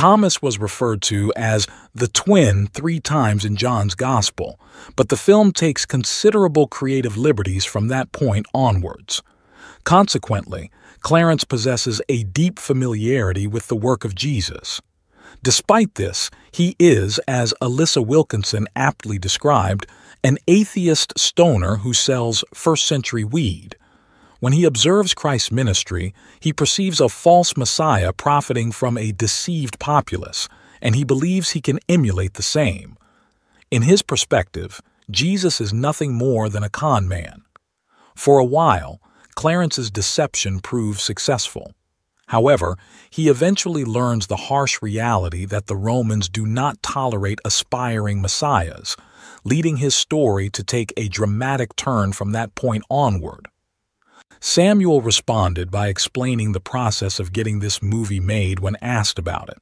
Thomas was referred to as the twin three times in John's Gospel, but the film takes considerable creative liberties from that point onwards. Consequently, Clarence possesses a deep familiarity with the work of Jesus. Despite this, he is, as Alyssa Wilkinson aptly described, an atheist stoner who sells first century weed. When he observes Christ's ministry, he perceives a false Messiah profiting from a deceived populace, and he believes he can emulate the same. In his perspective, Jesus is nothing more than a con man. For a while, Clarence's deception proves successful. However, he eventually learns the harsh reality that the Romans do not tolerate aspiring messiahs, leading his story to take a dramatic turn from that point onward. Samuel responded by explaining the process of getting this movie made when asked about it.